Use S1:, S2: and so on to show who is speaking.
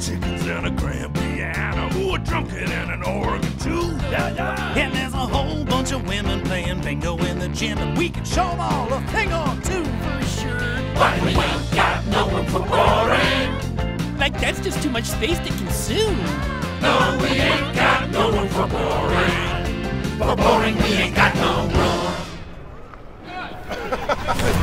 S1: chickens and a grand piano. Ooh, a drunken and an organ too. Yeah, yeah.
S2: And there's a whole bunch of women playing bingo in the gym, and we can show them all a thing or two for sure.
S1: But we ain't got no room for boring.
S3: Like that's just too much space to consume.
S1: No, we ain't got no room for boring. For boring, we ain't got no room.